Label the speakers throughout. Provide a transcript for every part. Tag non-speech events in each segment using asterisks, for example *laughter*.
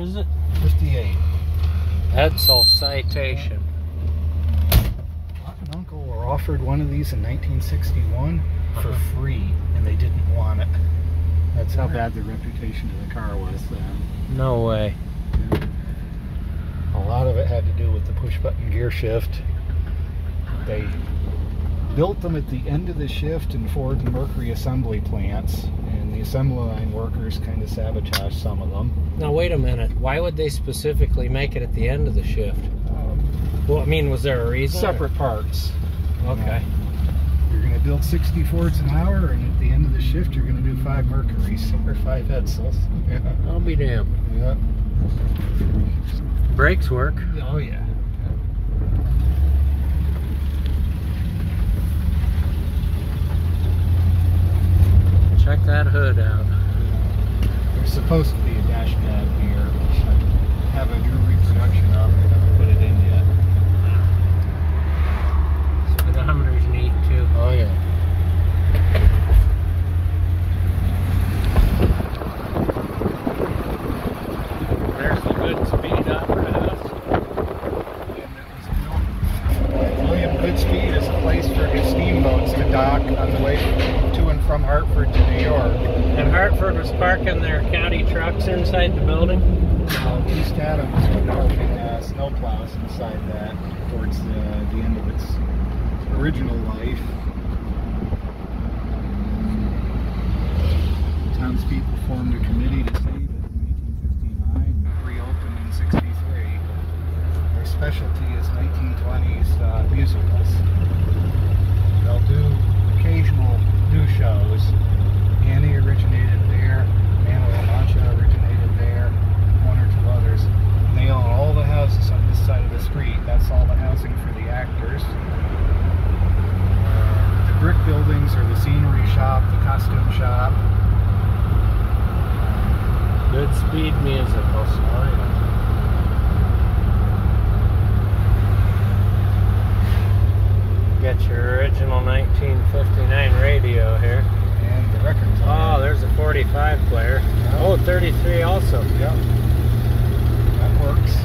Speaker 1: is it?
Speaker 2: 58.
Speaker 1: Edsel Citation.
Speaker 2: Aunt and uncle were offered one of these in 1961 for uh-huh. free, and they didn't want it. That's how bad the reputation of the car was then.
Speaker 1: No way.
Speaker 2: A lot of it had to do with the push button gear shift. They built them at the end of the shift in Ford and Mercury assembly plants, and the assembly line workers kind of sabotage some of them.
Speaker 1: Now wait a minute. Why would they specifically make it at the end of the shift?
Speaker 2: Um,
Speaker 1: Well, I mean, was there a reason?
Speaker 2: separate parts.
Speaker 1: Okay.
Speaker 2: You're going to build 60 Fords an hour, and at the end of the shift, you're going to do five Mercuries *laughs* or five Edsels. Yeah. *laughs*
Speaker 1: I'll be damned.
Speaker 2: yeah.
Speaker 1: Brakes work.
Speaker 2: Oh, yeah.
Speaker 1: Check that hood out.
Speaker 2: There's supposed to be a dash pad here. I have a new reproduction of it. I haven't put it in yet.
Speaker 1: Speedometer's neat too.
Speaker 2: Oh, yeah.
Speaker 1: There's the Goodspeed Opera House.
Speaker 2: William Goodspeed is a place for his steamboats to dock on the way to and from Hartford to New York.
Speaker 1: And Hartford was parking their county trucks inside the building.
Speaker 2: Uh, East Haddam was parking uh, snowplows inside that towards the, the end of its original life. Townspeople formed a committee to save it in 1859, reopened in 63. Their specialty is 1920s uh, musicals. They'll do occasional new shows. Annie originated there, Man of La Mancha originated there, one or two others. And they own all the houses on this side of the street. That's all the housing for the actors. Uh, the brick buildings are the scenery shop, the costume shop.
Speaker 1: Goodspeed. Oh, yeah. Get your original 1959 radio here.
Speaker 2: And the record
Speaker 1: Oh, there's a 45 player. Oh, 33 also.
Speaker 2: Yep. That works.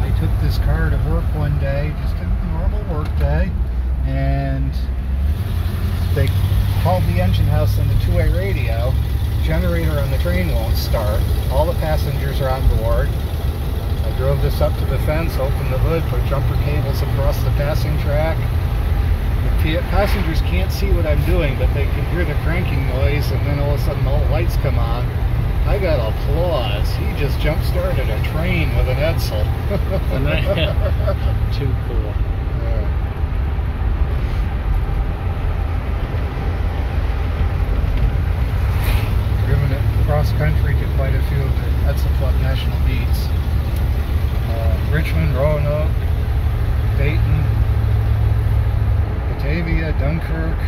Speaker 2: I took this car to work one day, just a normal work day, and they called the engine house on the two-way radio. Generator on the train won't start. All the passengers are on board. I drove this up to the fence, opened the hood, put jumper cables across the passing track. The passengers can't see what I'm doing, but they can hear the cranking noise, and then all of a sudden all the lights come on. I got applause. He just jump started a train with an Edsel. *laughs*
Speaker 1: Too cool.
Speaker 2: Yeah. Driven it cross country to quite a few of the Club national beats. Uh, Richmond, Roanoke, Dayton, Batavia, Dunkirk.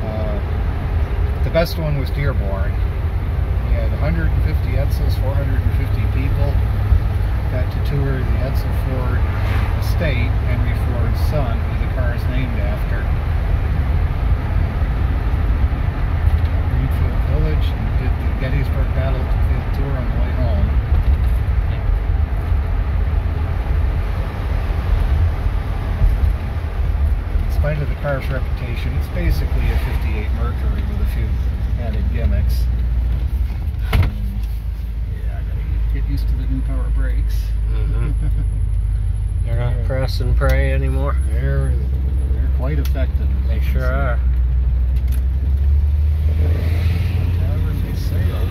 Speaker 2: Uh, the best one was Dearborn. We had 150 Edsels, 450 people. Got to tour the Edsel Ford estate, Henry Ford's son, who the car is named after. Harsh reputation. It's basically a 58 Mercury with a few added gimmicks. Yeah, I gotta get used to the new power brakes.
Speaker 1: Mm -hmm. *laughs* They're not they're, press and pray anymore.
Speaker 2: They're they're quite effective.
Speaker 1: They
Speaker 2: sure are.
Speaker 1: Whatever
Speaker 2: they
Speaker 1: say.